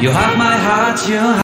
You have my heart, you